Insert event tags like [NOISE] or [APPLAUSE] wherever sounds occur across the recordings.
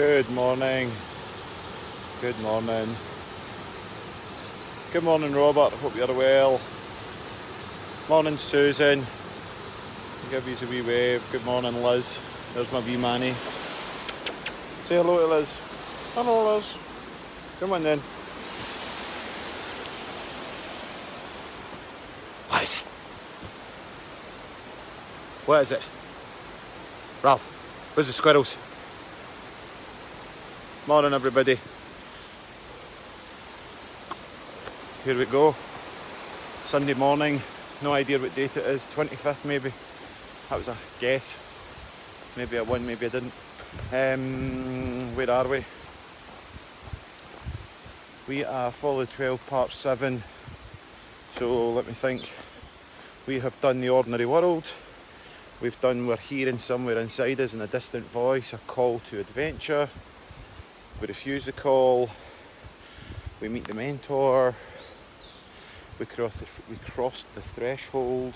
Good morning. Good morning. Good morning, Robert. Hope you're well. Morning, Susan. Give you a wee wave. Good morning, Liz. There's my wee manny. Say hello to Liz. Hello, Liz. Come on then. What is it? What is it? Ralph, where's the squirrels? Morning, everybody. Here we go. Sunday morning. No idea what date it is. 25th, maybe. That was a guess. Maybe I won, maybe I didn't. Um, where are we? We are follow 12, part 7. So let me think. We have done the ordinary world. We've done we're hearing somewhere inside us in a distant voice a call to adventure. We refuse the call. We meet the mentor. We cross the, we crossed the threshold.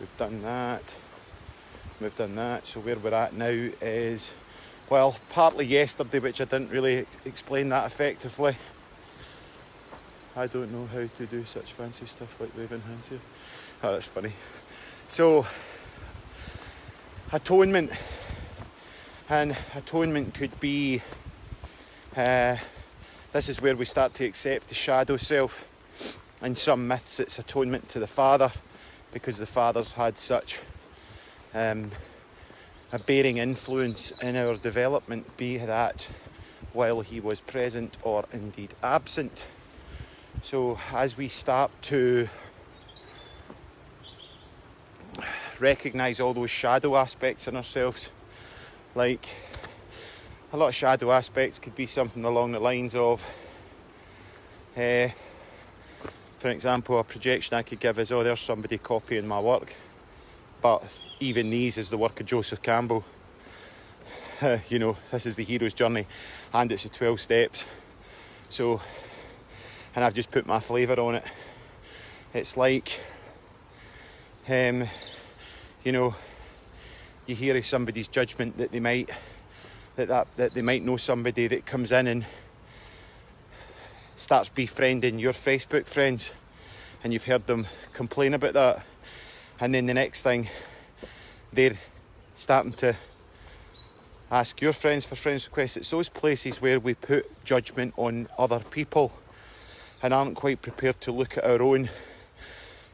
We've done that. We've done that. So where we're at now is, well, partly yesterday, which I didn't really explain that effectively. I don't know how to do such fancy stuff like waving hands here. Oh, that's funny. So, atonement and atonement could be uh, this is where we start to accept the shadow self. In some myths, it's atonement to the father because the father's had such um, a bearing influence in our development, be that while he was present or indeed absent. So, as we start to recognize all those shadow aspects in ourselves, like a lot of shadow aspects could be something along the lines of uh, for example a projection I could give is oh there's somebody copying my work. But even these is the work of Joseph Campbell. [LAUGHS] You know this is the hero's journey and it's the 12 steps. So and I've just put my flavour on it. It's like um, you know you hear of somebody's judgment that they might that, that that they might know somebody that comes in and starts befriending your Facebook friends and you've heard them complain about that and then the next thing they're starting to ask your friends for friends requests. It's those places where we put judgment on other people and aren't quite prepared to look at our own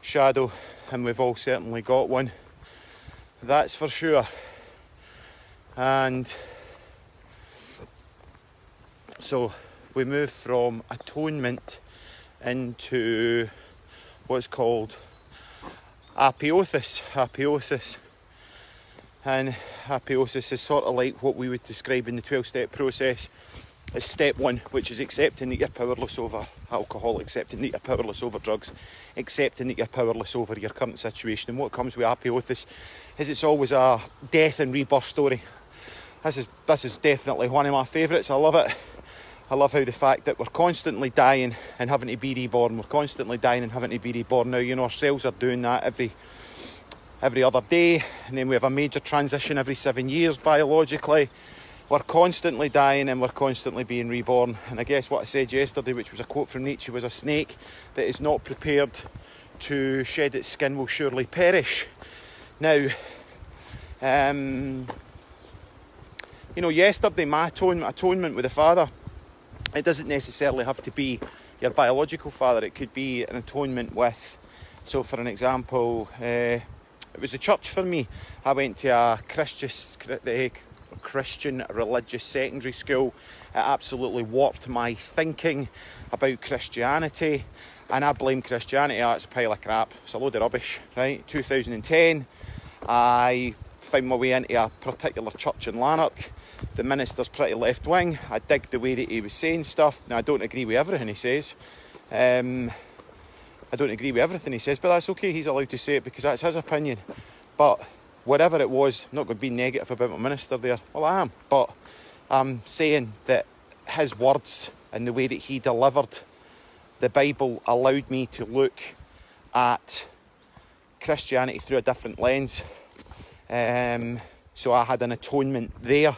shadow and we've all certainly got one that's for sure. And so we move from atonement into what's called apiosis. Apiosis. And apiosis is sort of like what we would describe in the 12 step process is step one, which is accepting that you're powerless over alcohol, accepting that you're powerless over drugs, accepting that you're powerless over your current situation. And what comes with apiosis is it's always a death and rebirth story. This is this is definitely one of my favourites. I love it. I love how the fact that we're constantly dying and having to be reborn. We're constantly dying and having to be reborn. Now, you know, our cells are doing that every every other day, and then we have a major transition every seven years biologically we're constantly dying and we're constantly being reborn. And I guess what I said yesterday, which was a quote from Nietzsche, was a snake that is not prepared to shed its skin will surely perish. Now, um, you know, yesterday my atonement, atonement with the father, it doesn't necessarily have to be your biological father. It could be an atonement with, so for an example, uh, it was the church for me. I went to a Christian, Christian religious secondary school. It absolutely warped my thinking about Christianity. And I blame Christianity, oh, it's a pile of crap, it's a load of rubbish, right? 2010, I found my way into a particular church in Lanark. The minister's pretty left wing. I dig the way that he was saying stuff. Now, I don't agree with everything he says. Um, I don't agree with everything he says, but that's okay. He's allowed to say it because that's his opinion. But whatever it was, I'm not going to be negative about my minister there. Well, I am, but I'm saying that his words and the way that he delivered the Bible allowed me to look at Christianity through a different lens. Um, So I had an atonement there.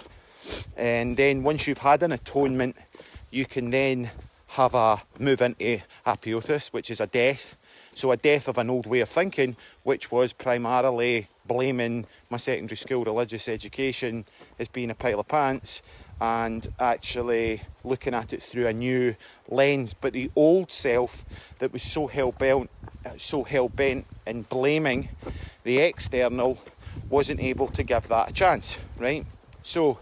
And then once you've had an atonement, you can then have a move into apotheosis, which is a death. So a death of an old way of thinking, which was primarily blaming my secondary school religious education as being a pile of pants and actually looking at it through a new lens. But the old self that was so hell bent, so hell bent in blaming the external, wasn't able to give that a chance, right? So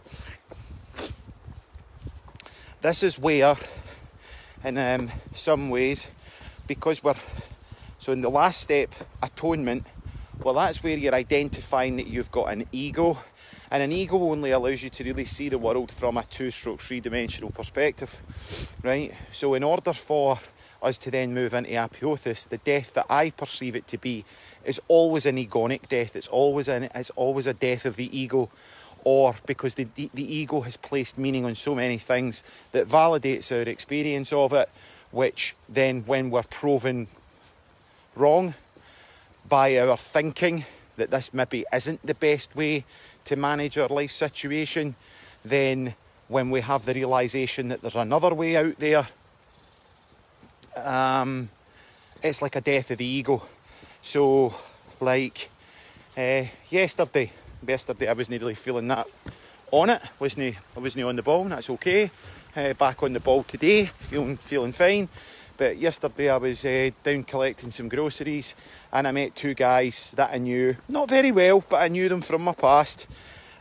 this is where, in um, some ways, because we're so in the last step, atonement. Well, that's where you're identifying that you've got an ego and an ego only allows you to really see the world from a two stroke three dimensional perspective, right? So, in order for us to then move into apotheosis, the death that I perceive it to be is always an egonic death. It's always an it's always a death of the ego, or because the, the, the ego has placed meaning on so many things that validates our experience of it, which then when we're proven wrong by our thinking that this maybe isn't the best way to manage our life situation, then when we have the realization that there's another way out there, um, it's like a death of the ego. So, like uh, yesterday, yesterday I wasn't really feeling that on it. wasn't I wasn't on the ball. and That's okay. Uh, back on the ball today, feeling feeling fine. But yesterday I was uh, down collecting some groceries and I met two guys that I knew, not very well, but I knew them from my past.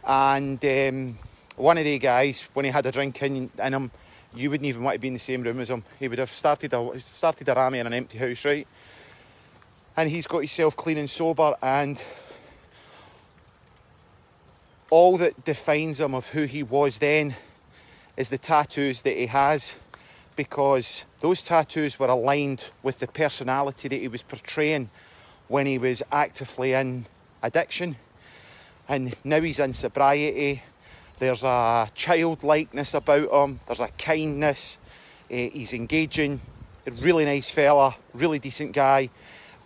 And um, one of the guys, when he had a drink in, in him, you wouldn't even want to be in the same room as him. He would have started a, started a rammy in an empty house, right? And he's got himself clean and sober and all that defines him of who he was then is the tattoos that he has because those tattoos were aligned with the personality that he was portraying when he was actively in addiction. And now he's in sobriety. There's a childlikeness about him, there's a kindness. Uh, he's engaging, a really nice fella, really decent guy.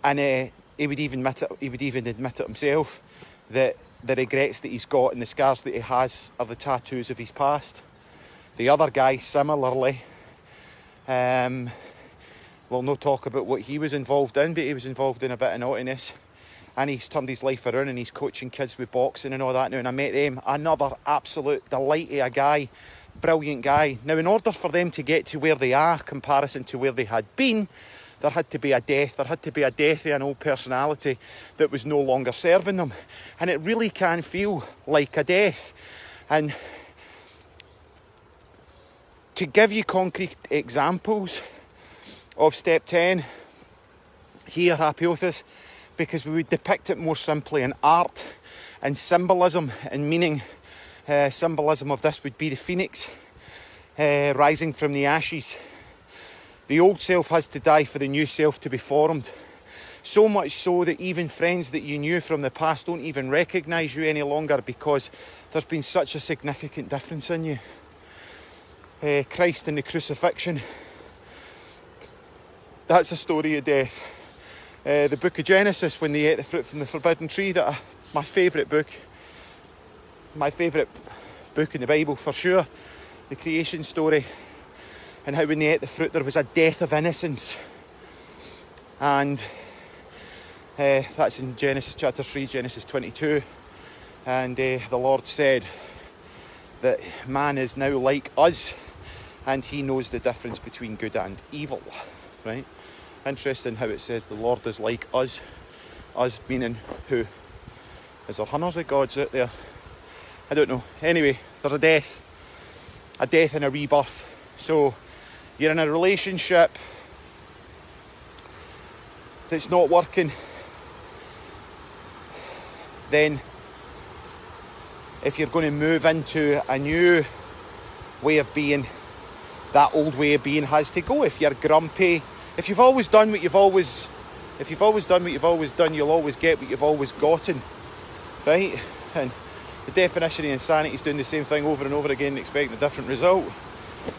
And uh, he would even admit it, he would even admit it himself that the regrets that he's got and the scars that he has are the tattoos of his past. The other guy, similarly, um, we'll no talk about what he was involved in, but he was involved in a bit of naughtiness. And he's turned his life around and he's coaching kids with boxing and all that now. And I met him, another absolute delight of a guy, brilliant guy. Now, in order for them to get to where they are, comparison to where they had been, there had to be a death. There had to be a death of an old personality that was no longer serving them. And it really can feel like a death. And to give you concrete examples of step 10 here, apotheosis, because we would depict it more simply in art and symbolism and meaning. Uh, symbolism of this would be the phoenix uh, rising from the ashes. The old self has to die for the new self to be formed. So much so that even friends that you knew from the past don't even recognise you any longer because there's been such a significant difference in you uh, Christ and the crucifixion. That's a story of death. Uh, the book of Genesis, when they ate the fruit from the forbidden tree, that uh, my favourite book, my favourite book in the Bible for sure, the creation story, and how when they ate the fruit there was a death of innocence. And uh, that's in Genesis chapter 3, Genesis 22. And uh, the Lord said that man is now like us and he knows the difference between good and evil, right? Interesting how it says the Lord is like us, us meaning who? Is there hundreds of gods out there? I don't know. Anyway, there's a death, a death and a rebirth. So you're in a relationship that's not working, then if you're going to move into a new way of being, that old way of being has to go. If you're grumpy, if you've always done what you've always, if you've always done what you've always done, you'll always get what you've always gotten, right? And the definition of insanity is doing the same thing over and over again and expecting a different result.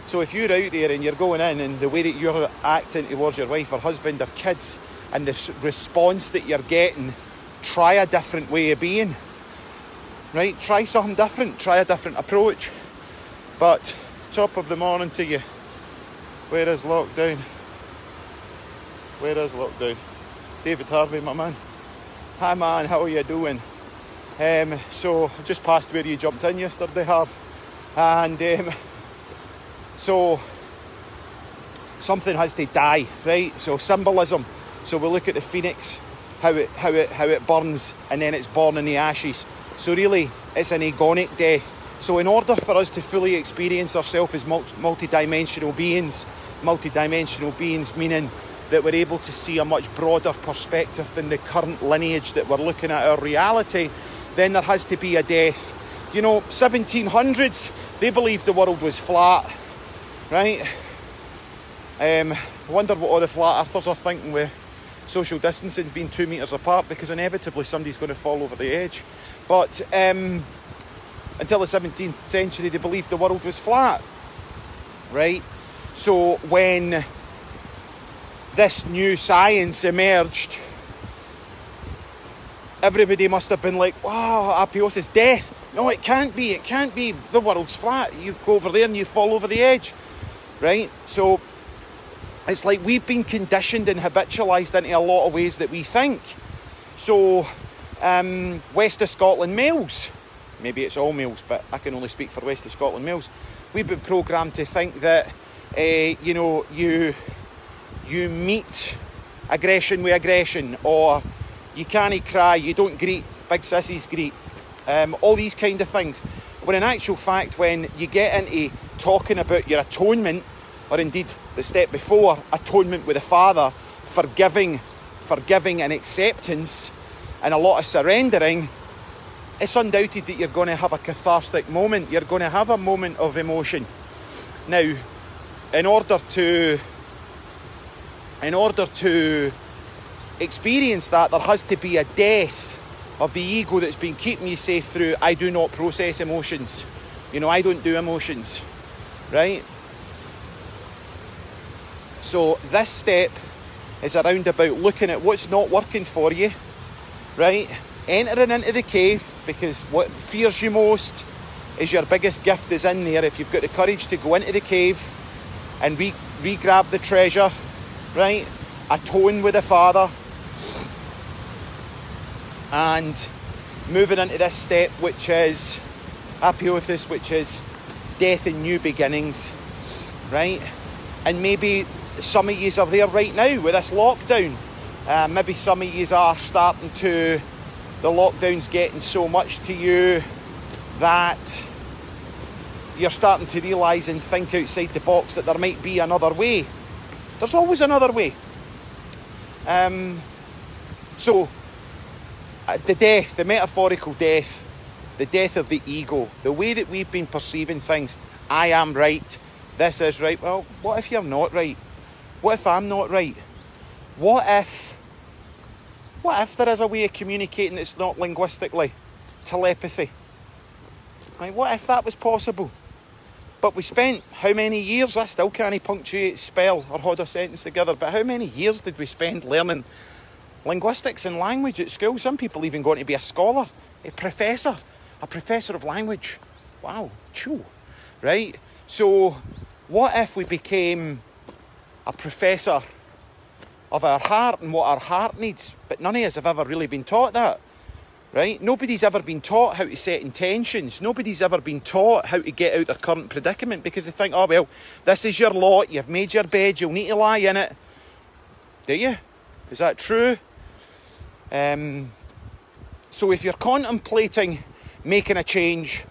So if you're out there and you're going in and the way that you're acting towards your wife or husband or kids and the response that you're getting, try a different way of being. right? Try something different, try a different approach. But top of the morning to you. Where is lockdown? Where is lockdown? David Harvey, my man. Hi man, how are you doing? Um, so just past where you jumped in yesterday, Harv, and um, so something has to die, right? So symbolism. So we look at the phoenix, how it how it how it burns, and then it's born in the ashes. So really, it's an agonic death. So in order for us to fully experience ourselves as multi-dimensional beings, multi-dimensional beings meaning that we're able to see a much broader perspective than the current lineage that we're looking at our reality, then there has to be a death. You know, 1700s, they believed the world was flat, right? Um, I wonder what all the flat earthers are thinking with social distancing being two metres apart because inevitably somebody's going to fall over the edge. But um, until the 17th century, they believed the world was flat, right? So when this new science emerged, everybody must have been like, wow, apotheosis, death. No, it can't be. It can't be. The world's flat. You go over there and you fall over the edge, right? So it's like we've been conditioned and habitualized into a lot of ways that we think. So, um, West of Scotland males, maybe it's all males, but I can only speak for West of Scotland males. We've been programmed to think that, uh, you know, you you meet aggression with aggression, or you can't cry, you don't greet, big sissies greet, um, all these kind of things. When in actual fact, when you get into talking about your atonement, or indeed the step before, atonement with the Father, forgiving, forgiving and acceptance, and a lot of surrendering, it's undoubted that you're going to have a cathartic moment. You're going to have a moment of emotion. Now, in order to in order to experience that, there has to be a death of the ego that's been keeping you safe through. I do not process emotions. You know, I don't do emotions, right? So, this step is around about looking at what's not working for you, right? Entering into the cave because what fears you most is your biggest gift is in there. If you've got the courage to go into the cave and re, re grab the treasure, right? Atone with the Father. And moving into this step, which is apotheosis, which is death and new beginnings, right? And maybe some of you are there right now with this lockdown. Uh, maybe some of you are starting to, the lockdown's getting so much to you that you're starting to realise and think outside the box that there might be another way. There's always another way. Um, so, uh, the death, the metaphorical death, the death of the ego, the way that we've been perceiving things, I am right, this is right. Well, what if you're not right? What if I'm not right? What if, what if there is a way of communicating that's not linguistically? Telepathy. Right, what if that was possible? But we spent how many years? I still can't punctuate, spell, or hold a sentence together. But how many years did we spend learning linguistics and language at school? Some people even going to be a scholar, a professor, a professor of language. Wow, chew. Right? So, what if we became a professor of our heart and what our heart needs? But none of us have ever really been taught that right? Nobody's ever been taught how to set intentions. Nobody's ever been taught how to get out their current predicament because they think, oh, well, this is your lot, you've made your bed, you'll need to lie in it. Do you? Is that true? Um, so if you're contemplating making a change,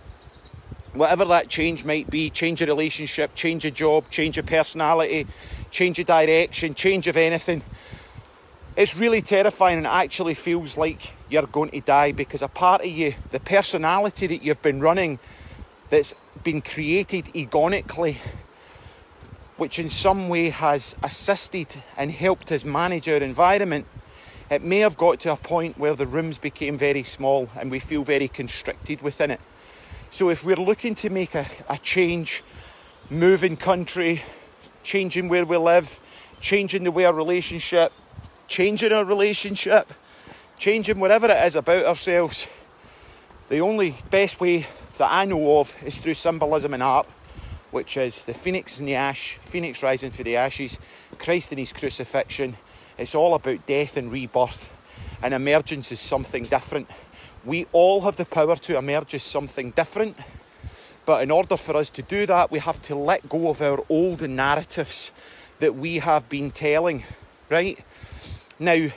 whatever that change might be change a relationship, change a job, change a personality, change of direction, change of anything it's really terrifying and actually feels like you're going to die because a part of you, the personality that you've been running, that's been created egonically, which in some way has assisted and helped us manage our environment, it may have got to a point where the rooms became very small and we feel very constricted within it. So if we're looking to make a, a change, moving country, changing where we live, changing the way our relationship, changing our relationship, changing whatever it is about ourselves, The only best way that I know of is through symbolism and art, which is the phoenix in the ash, phoenix rising for the ashes, Christ in his crucifixion. It's all about death and rebirth, and emergence is something different. We all have the power to emerge as something different, but in order for us to do that, we have to let go of our old narratives that we have been telling, right? Now,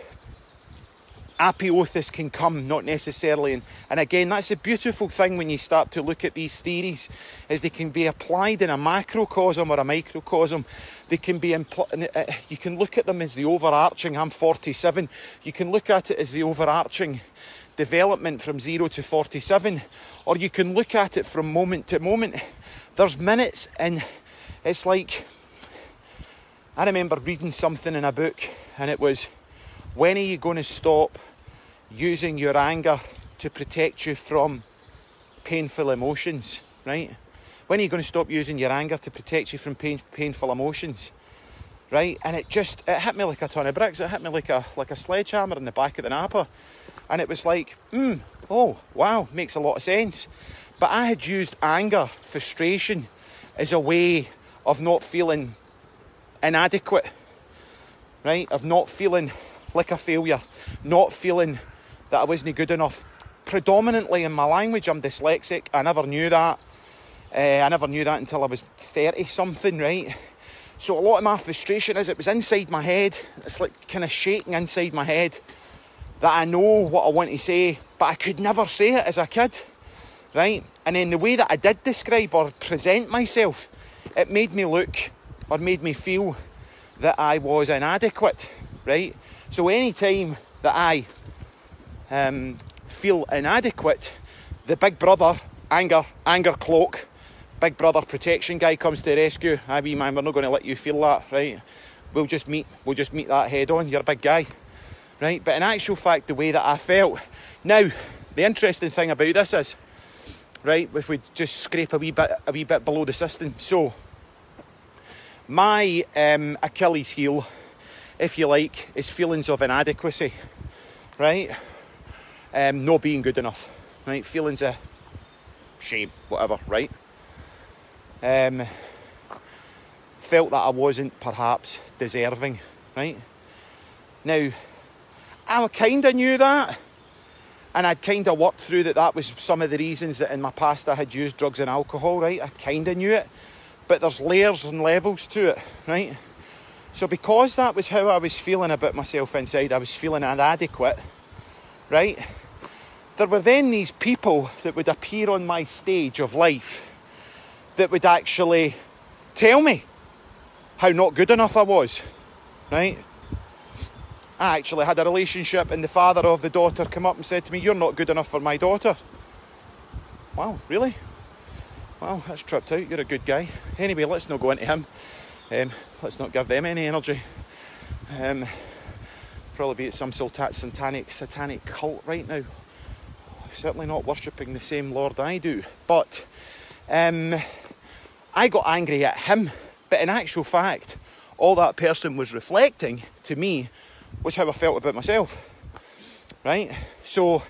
apotheosis can come, not necessarily. And, and again, that's a beautiful thing when you start to look at these theories, is they can be applied in a macrocosm or a microcosm. They can be, impl- uh, you can look at them as the overarching. I'm 47. You can look at it as the overarching development from zero to 47, or you can look at it from moment to moment. There's minutes, and it's like I remember reading something in a book, and it was, when are you going to stop using your anger to protect you from painful emotions, right? When are you going to stop using your anger to protect you from pain, painful emotions? Right? And it just it hit me like a ton of bricks. It hit me like a like a sledgehammer in the back of the napper. And it was like, hmm, oh wow, makes a lot of sense. But I had used anger, frustration as a way of not feeling inadequate, right? Of not feeling like a failure, not feeling that I wasn't good enough. Predominantly in my language, I'm dyslexic. I never knew that. Uh, I never knew that until I was 30 something, right? So a lot of my frustration is it was inside my head. It's like kind of shaking inside my head that I know what I want to say, but I could never say it as a kid, right? And then the way that I did describe or present myself, it made me look or made me feel that I was inadequate, right? So any time that I um, feel inadequate, the big brother anger anger cloak, big brother protection guy comes to the rescue. I mean, man, we're not going to let you feel that, right? We'll just meet. We'll just meet that head on. You're a big guy, right? But in actual fact, the way that I felt. Now, the interesting thing about this is, right? If we just scrape a wee bit, a wee bit below the system. So, my um, Achilles heel, if you like, is feelings of inadequacy, right? um, not being good enough, right? Feelings of shame, whatever, right? Um, felt that I wasn't perhaps deserving, right? Now, I kind of knew that, and I'd kind of worked through that that was some of the reasons that in my past I had used drugs and alcohol, right? I kind of knew it, but there's layers and levels to it, right? So, because that was how I was feeling about myself inside, I was feeling inadequate, right? there were then these people that would appear on my stage of life that would actually tell me how not good enough I was, right? I actually had a relationship, and the father of the daughter came up and said to me, You're not good enough for my daughter. Wow, really? Wow, that's tripped out. You're a good guy. Anyway, let's not go into him. Um, let's not give them any energy. Um, probably be at some satanic, satanic cult right now certainly not worshipping the same Lord I do. But um, I got angry at him. But in actual fact, all that person was reflecting to me was how I felt about myself. Right? So,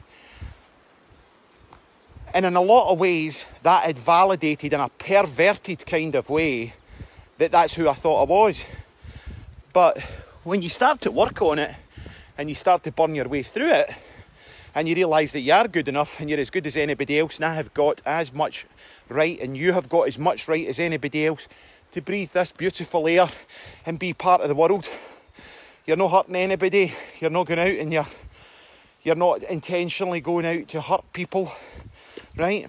and in a lot of ways, that had validated in a perverted kind of way that that's who I thought I was. But when you start to work on it and you start to burn your way through it, and you realise that you are good enough and you're as good as anybody else, and I have got as much right, and you have got as much right as anybody else to breathe this beautiful air and be part of the world. You're not hurting anybody, you're not going out and you're you're not intentionally going out to hurt people, right?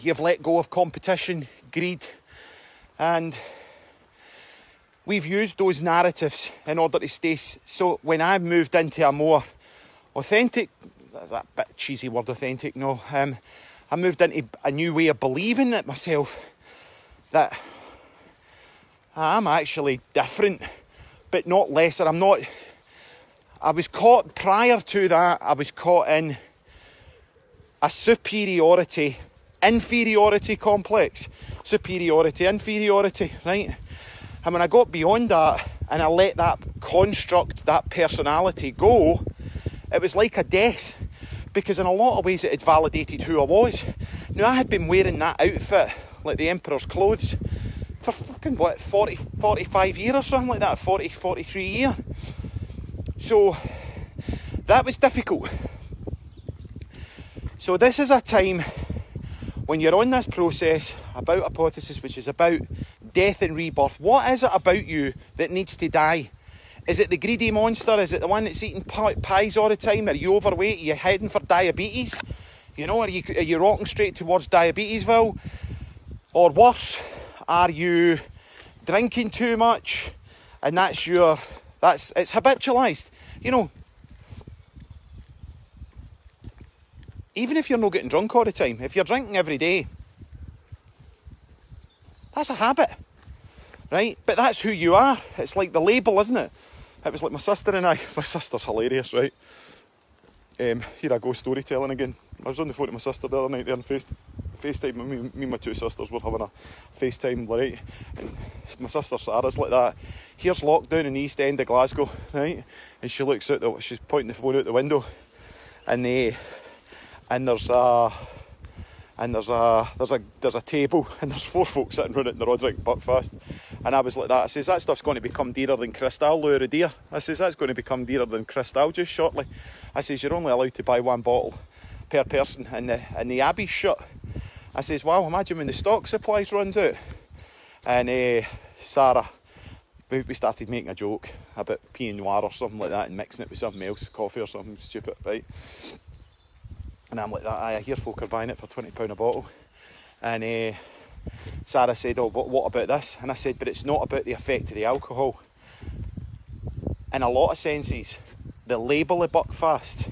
You've let go of competition, greed, and we've used those narratives in order to stay. So when I moved into a more authentic, that's that bit cheesy word authentic, no. Um, I moved into a new way of believing it myself that I'm actually different, but not lesser. I'm not. I was caught prior to that, I was caught in a superiority inferiority complex. Superiority, inferiority, right? And when I got beyond that and I let that construct, that personality go, it was like a death because in a lot of ways it had validated who I was. Now I had been wearing that outfit, like the Emperor's clothes, for fucking what, 40, 45 years or something like that, 40, 43 year. So that was difficult. So this is a time when you're on this process about hypothesis, which is about death and rebirth. What is it about you that needs to die? Is it the greedy monster? Is it the one that's eating pies all the time? Are you overweight? Are you heading for diabetes? You know, are you, are you rocking straight towards diabetesville? Or worse, are you drinking too much? And that's your, that's, it's habitualized. You know, even if you're not getting drunk all the time, if you're drinking every day, that's a habit, right? But that's who you are. It's like the label, isn't it? It was like my sister and I. [LAUGHS] My sister's hilarious, right? Um, here I go storytelling again. I was on the phone to my sister the other night there on face, FaceTime. Me, me and my two sisters were having a FaceTime, right? And my sister Sarah's like that. Here's lockdown in the East End of Glasgow, right? And she looks out the, she's pointing the phone out the window, and they, and there's a and there's a there's a there's a table [LAUGHS] and there's four folks sitting around it and they're all drinking buckfast. And I was like that. I says that stuff's going to become dearer than Cristal Lure dear. I says that's going to become dearer than Cristal just shortly. I says you're only allowed to buy one bottle per person and the and the Abbey's shut. I says, wow, imagine when the stock supplies runs out. And uh, Sarah, we, we started making a joke about Pinot Noir or something like that and mixing it with something else, coffee or something stupid, right? And I'm like, that, I hear folk are buying it for £20 a bottle. And uh, Sarah said, oh, but what about this? And I said, but it's not about the effect of the alcohol. In a lot of senses, the label of Buckfast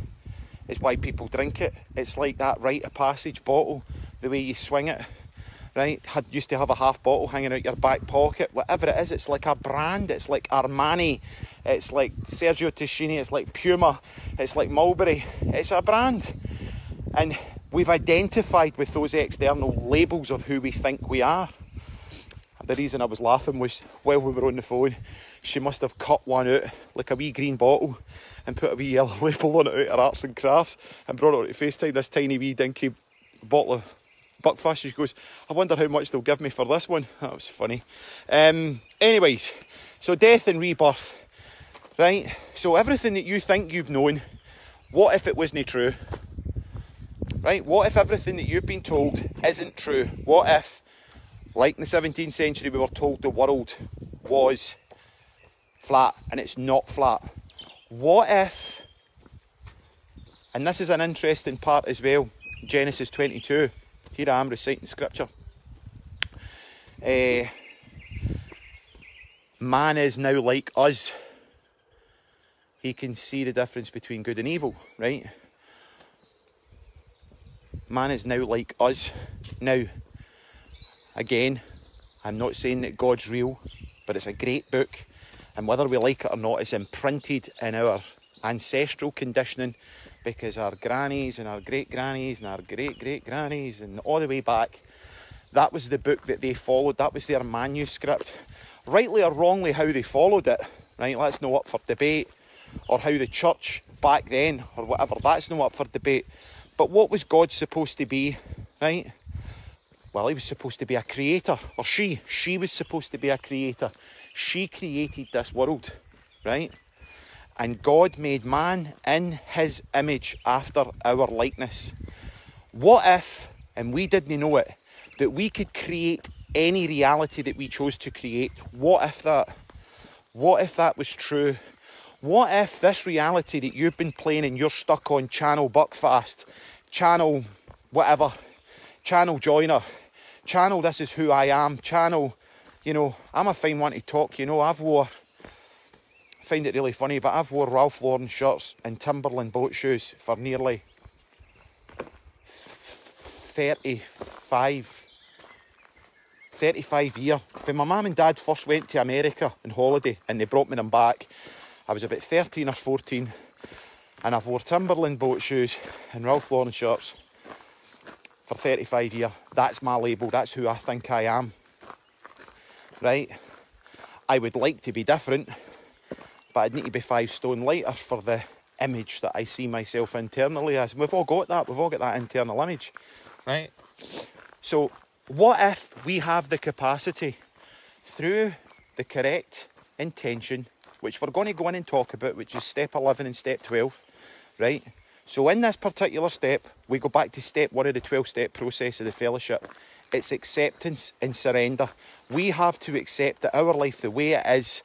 is why people drink it. It's like that rite of passage bottle, the way you swing it, right? Had used to have a half bottle hanging out your back pocket. Whatever it is, it's like a brand. It's like Armani. It's like Sergio Tacchini. It's like Puma. It's like Mulberry. It's a brand. And we've identified with those external labels of who we think we are. The reason I was laughing was while we were on the phone, she must have cut one out like a wee green bottle and put a wee [LAUGHS] yellow label on it out of arts and crafts and brought it to FaceTime this tiny wee dinky bottle of Buckfast. She goes, I wonder how much they'll give me for this one. That was funny. Um, anyways, so death and rebirth, right? So everything that you think you've known, what if it wasn't true? Right? What if everything that you've been told isn't true? What if, like in the 17th century, we were told the world was flat and it's not flat? What if, and this is an interesting part as well, Genesis 22, here I am reciting scripture. Uh, man is now like us. He can see the difference between good and evil, right? Man is now like us. Now, again, I'm not saying that God's real, but it's a great book, and whether we like it or not, it's imprinted in our ancestral conditioning because our grannies and our great grannies and our great great grannies and all the way back, that was the book that they followed, that was their manuscript. Rightly or wrongly, how they followed it, right? That's no up for debate, or how the church back then, or whatever, that's no up for debate. But what was God supposed to be, right? Well, he was supposed to be a creator, or she. She was supposed to be a creator. She created this world, right? And God made man in his image after our likeness. What if, and we didn't know it, that we could create any reality that we chose to create? What if that? What if that was true? What if this reality that you've been playing and you're stuck on channel Buckfast, channel whatever, channel joiner, channel this is who I am, channel, you know, I'm a fine one to talk, you know, I've wore, I find it really funny, but I've wore Ralph Lauren shirts and Timberland boat shoes for nearly 35 35 years. When my mum and dad first went to America on holiday and they brought me them back, I was about 13 or 14 and I've wore Timberland boat shoes and Ralph Lauren shirts for 35 years. That's my label, that's who I think I am. Right? I would like to be different, but I'd need to be five stone lighter for the image that I see myself internally as. We've all got that. We've all got that internal image, right? So, what if we have the capacity through the correct intention, which we're going to go in and talk about, which is step 11 and step 12, right? So, in this particular step, we go back to step one of the 12 step process of the fellowship. It's acceptance and surrender. We have to accept that our life, the way it is,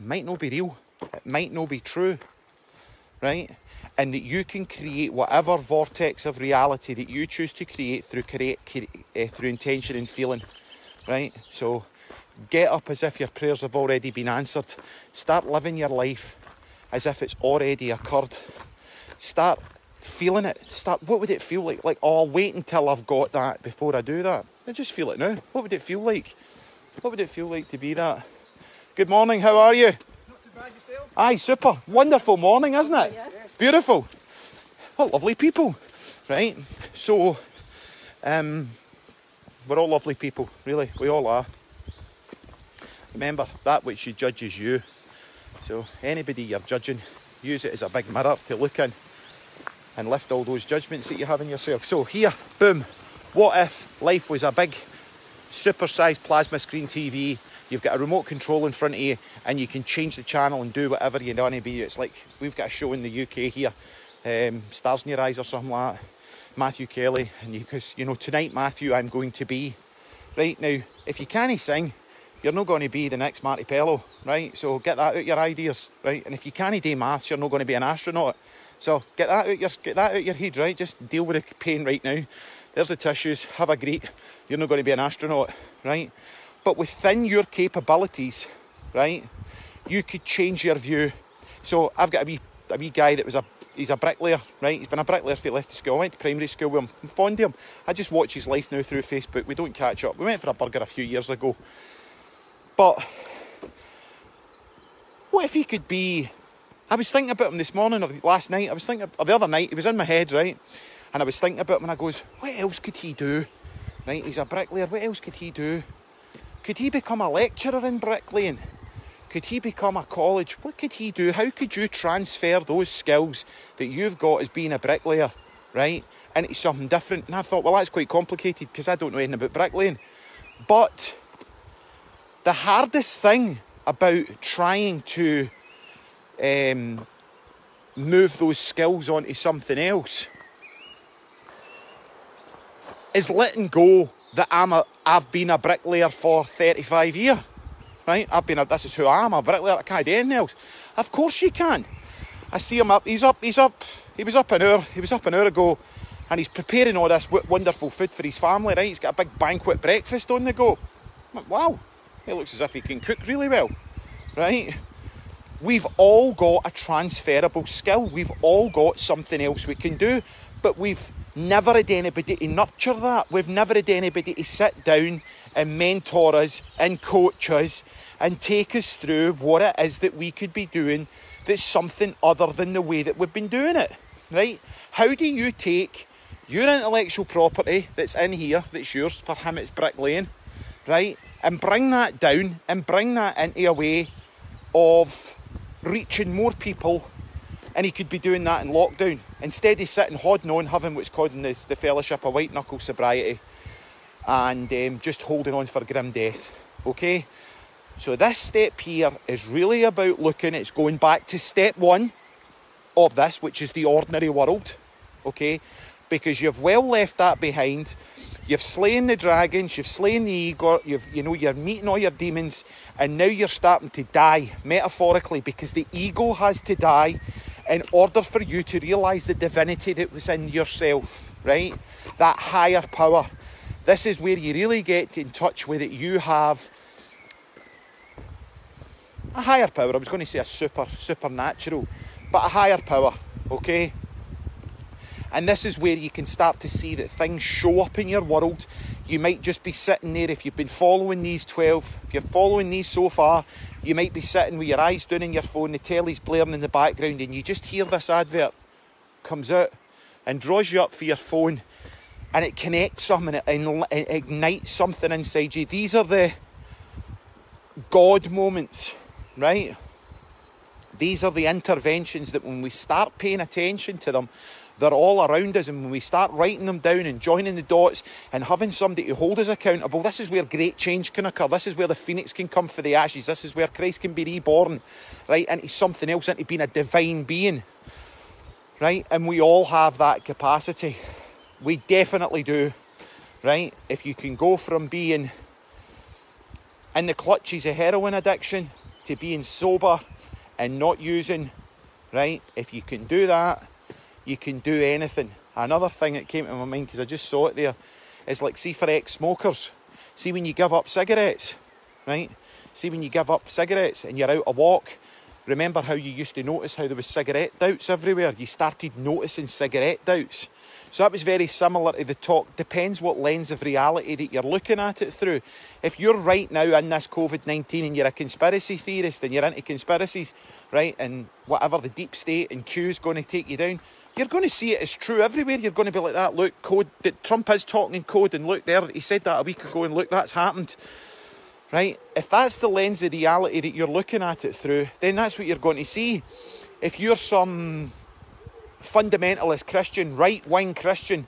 might not be real, it might not be true, right? And that you can create whatever vortex of reality that you choose to create through create, uh, through intention and feeling, right? So get up as if your prayers have already been answered. Start living your life as if it's already occurred. Start feeling it. Start. What would it feel like? Like, oh, I'll wait until I've got that before I do that. I just feel it now. What would it feel like? What would it feel like to be that? Good morning. How are you? Aye, super. Wonderful morning, isn't it? Yeah. Beautiful. What lovely people, right? So, um, we're all lovely people, really. We all are. Remember, that which you judge is you. So, anybody you're judging, use it as a big mirror to look in and lift all those judgments that you have in yourself. So, here, boom. What if life was a big, super sized plasma screen TV You've got a remote control in front of you, and you can change the channel and do whatever you want to be. It's like we've got a show in the UK here, um, Stars in Your Eyes or something like that. Matthew Kelly, and you, because you, you know tonight, Matthew, I'm going to be right now. If you can't sing, you're not going to be the next Marti Pellow, right? So get that out your ideas, right? And if you can't do maths, you're not going to be an astronaut. So get that out your get that out your head, right? Just deal with the pain right now. There's the tissues. Have a great. You're not going to be an astronaut, right? But within your capabilities, right, you could change your view. So I've got a wee, a wee guy that was a he's a bricklayer, right? He's been a bricklayer for he left school. I went to primary school with him. I'm fond of him. I just watch his life now through Facebook. We don't catch up. We went for a burger a few years ago. But what if he could be I was thinking about him this morning or last night. I was thinking or the other night, he was in my head, right? And I was thinking about him and I goes, what else could he do? Right? He's a bricklayer, what else could he do? Could he become a lecturer in bricklaying? Could he become a college? What could he do? How could you transfer those skills that you've got as being a bricklayer, right, into something different? And I thought, well, that's quite complicated because I don't know anything about bricklaying. But the hardest thing about trying to um, move those skills onto something else is letting go that I'm a, I've been a bricklayer for 35 years, right? I've been a, this is who I am, a bricklayer. I can't do anything else. Of course you can. I see him up. He's up. He's up. He was up an hour. He was up an hour ago, and he's preparing all this wonderful food for his family. Right? He's got a big banquet breakfast on the go. Like, wow, he looks as if he can cook really well, right? We've all got a transferable skill. We've all got something else we can do, but we've never had anybody to nurture that. We've never had anybody to sit down and mentor us and coach us and take us through what it is that we could be doing that's something other than the way that we've been doing it, right? How do you take your intellectual property that's in here, that's yours, for him it's bricklaying, right? And bring that down and bring that into a way of reaching more people and he could be doing that in lockdown. Instead, he's sitting holding on, having what's called in the, the fellowship a white knuckle sobriety, and um, just holding on for grim death. Okay? So, this step here is really about looking, it's going back to step one of this, which is the ordinary world. Okay? Because you've well left that behind. You've slain the dragons, you've slain the ego, you've you know you're meeting all your demons, and now you're starting to die metaphorically because the ego has to die in order for you to realize the divinity that was in yourself, right? That higher power. This is where you really get in touch with it. You have a higher power. I was going to say a super, supernatural, but a higher power, okay? And this is where you can start to see that things show up in your world. You might just be sitting there, if you've been following these 12, if you're following these so far, you might be sitting with your eyes down in your phone, the telly's blaring in the background, and you just hear this advert comes out and draws you up for your phone and it connects something and it ignites something inside you. These are the God moments, right? These are the interventions that when we start paying attention to them, they're all around us. And when we start writing them down and joining the dots and having somebody to hold us accountable, this is where great change can occur. This is where the phoenix can come for the ashes. This is where Christ can be reborn, right, into something else, into being a divine being, right? And we all have that capacity. We definitely do, right? If you can go from being in the clutches of heroin addiction to being sober and not using, right? If you can do that, you can do anything. Another thing that came to my mind because I just saw it there is like, see, for ex smokers, see when you give up cigarettes, right? See when you give up cigarettes and you're out a walk. Remember how you used to notice how there was cigarette doubts everywhere? You started noticing cigarette doubts. So that was very similar to the talk. Depends what lens of reality that you're looking at it through. If you're right now in this COVID 19 and you're a conspiracy theorist and you're into conspiracies, right, and whatever the deep state and Q is going to take you down, you're going to see it as true everywhere. You're going to be like that. Look, code that Trump is talking in code, and look there, he said that a week ago, and look, that's happened. Right? If that's the lens of reality that you're looking at it through, then that's what you're going to see. If you're some fundamentalist Christian, right wing Christian,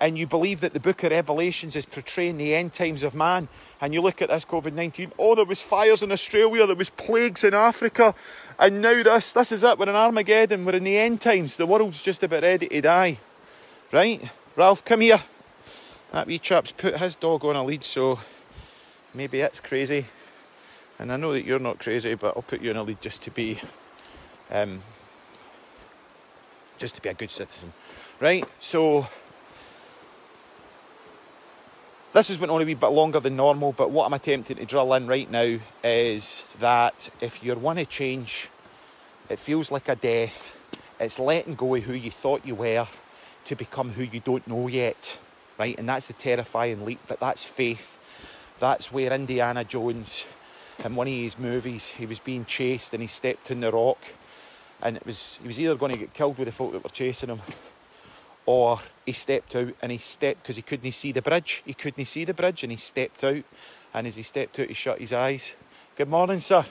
and you believe that the book of Revelations is portraying the end times of man, and you look at this COVID 19, oh, there was fires in Australia, there was plagues in Africa, and now this, this is it, we're in Armageddon, we're in the end times, the world's just about ready to die. Right? Ralph, come here. That wee chap's put his dog on a lead, so maybe it's crazy. And I know that you're not crazy, but I'll put you on a lead just to be um, just to be a good citizen. Right? So this has been on a wee bit longer than normal, but what I'm attempting to drill in right now is that if you're want to change, it feels like a death. It's letting go of who you thought you were to become who you don't know yet, right? And that's a terrifying leap, but that's faith. That's where Indiana Jones, in one of his movies, he was being chased and he stepped in the rock, and it was he was either going to get killed with the folk that were chasing him, or he stepped out and he stepped because he couldn't see the bridge. He couldn't see the bridge and he stepped out. And as he stepped out, he shut his eyes. Good morning, sir.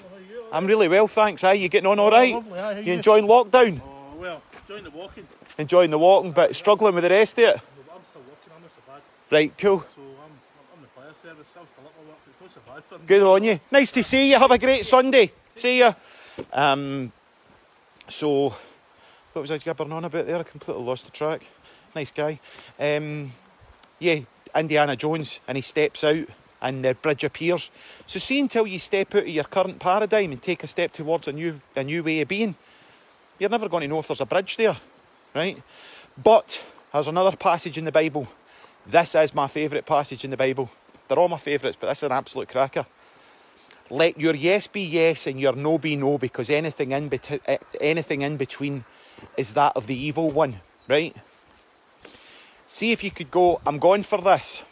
I'm really well, thanks. How you getting on all right? how you you? enjoying lockdown? Oh, well, enjoying the walking. Enjoying the walking, but struggling with the rest of it? I'm still walking, I'm not so bad. Right, cool. So I'm, I'm the fire service, I'm still my work, it's not so bad for me. Good on you. Nice to see you. Have a great Sunday. See ya. Um, so, what was I gibbering on about there? I completely lost the track. Nice guy. Um, yeah, Indiana Jones, and he steps out and the bridge appears. So, see until you step out of your current paradigm and take a step towards a new, a new way of being, you're never going to know if there's a bridge there, right? But there's another passage in the Bible. This is my favourite passage in the Bible. They're all my favourites, but this is an absolute cracker. Let your yes be yes and your no be no, because anything in, bet- anything in between is that of the evil one, right? See if you could go, I'm going for this.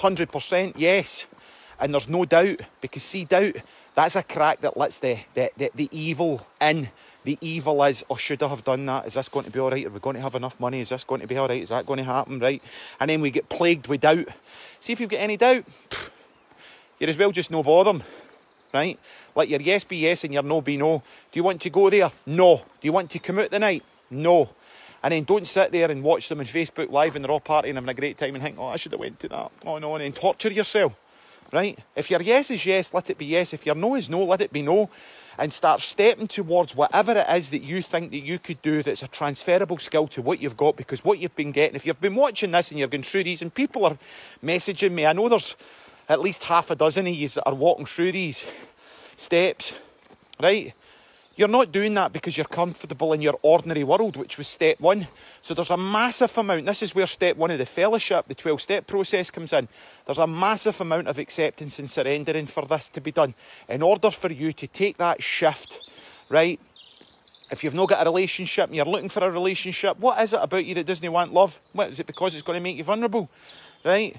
100% yes. And there's no doubt, because see, doubt, that's a crack that lets the, the, the, the evil in. The evil is, oh, should I have done that? Is this going to be all right? Are we going to have enough money? Is this going to be all right? Is that going to happen? Right? And then we get plagued with doubt. See if you've got any doubt. [SNIFFS] You're as well just no bother, right? Let your yes be yes and your no be no. Do you want to go there? No. Do you want to come out the night? No. And then don't sit there and watch them on Facebook Live and they're all partying and having a great time and think, oh, I should have went to that. Oh no, and then torture yourself. Right? If your yes is yes, let it be yes. If your no is no, let it be no. And start stepping towards whatever it is that you think that you could do that's a transferable skill to what you've got because what you've been getting, if you've been watching this and you're going through these and people are messaging me, I know there's at least half a dozen of you that are walking through these steps, right? You're not doing that because you're comfortable in your ordinary world, which was step one. So there's a massive amount. This is where step one of the fellowship, the 12 step process comes in. There's a massive amount of acceptance and surrendering for this to be done. In order for you to take that shift, right? If you've not got a relationship and you're looking for a relationship, what is it about you that doesn't want love? What is it because it's going to make you vulnerable? Right?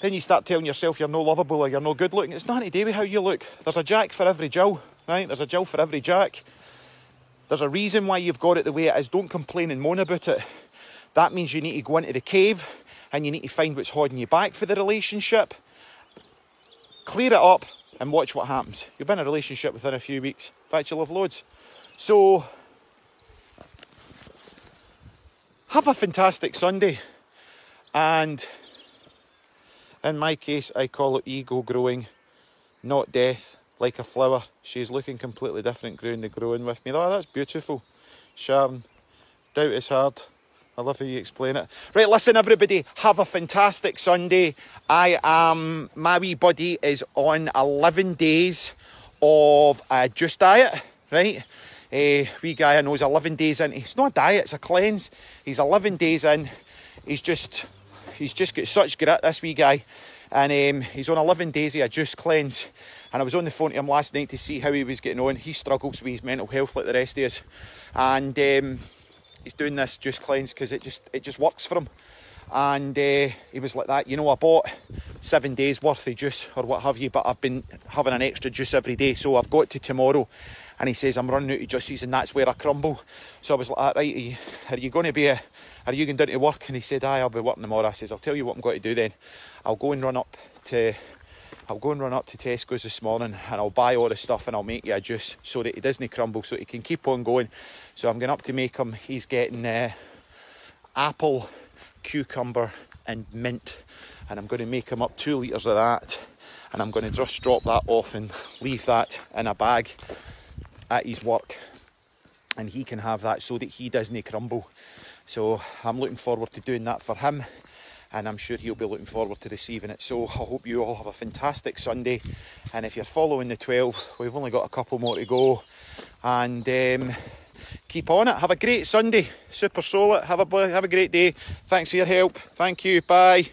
Then you start telling yourself you're no lovable or you're no good looking. It's nothing to do with how you look. There's a Jack for every Jill, right? There's a Jill for every Jack. There's a reason why you've got it the way it is. Don't complain and moan about it. That means you need to go into the cave and you need to find what's holding you back for the relationship. Clear it up and watch what happens. You'll be in a relationship within a few weeks. In fact, you'll have loads. So, have a fantastic Sunday. And in my case, I call it ego growing, not death, like a flower. She's looking completely different growing the growing with me. Oh, that's beautiful. Sharon, doubt is hard. I love how you explain it. Right, listen, everybody, have a fantastic Sunday. I am, my wee buddy is on 11 days of a juice diet, right? A wee guy I know is 11 days in. It's not a diet, it's a cleanse. He's 11 days in. He's just, he's just got such grit, this wee guy. And um, he's on 11 days of a juice cleanse. And I was on the phone to him last night to see how he was getting on. He struggles with his mental health like the rest of us. And um, he's doing this juice cleanse because it just it just works for him. And uh, he was like that, you know, I bought seven days worth of juice or what have you, but I've been having an extra juice every day. So I've got to tomorrow and he says I'm running out of juices and that's where I crumble. So I was like, right, are you, are you going to be a, are you going down to work? And he said, aye, I'll be working tomorrow. I says, I'll tell you what I'm going to do then. I'll go and run up to I'll go and run up to Tesco's this morning and I'll buy all the stuff and I'll make you a juice so that he doesn't crumble so he can keep on going. So I'm going up to make him, he's getting uh, apple, cucumber and mint and I'm going to make him up two litres of that and I'm going to just drop that off and leave that in a bag at his work and he can have that so that he doesn't crumble. So I'm looking forward to doing that for him and I'm sure he'll be looking forward to receiving it. So I hope you all have a fantastic Sunday. And if you're following the 12, we've only got a couple more to go. And um, keep on it. Have a great Sunday. Super solid. Have a have a great day. Thanks for your help. Thank you. Bye.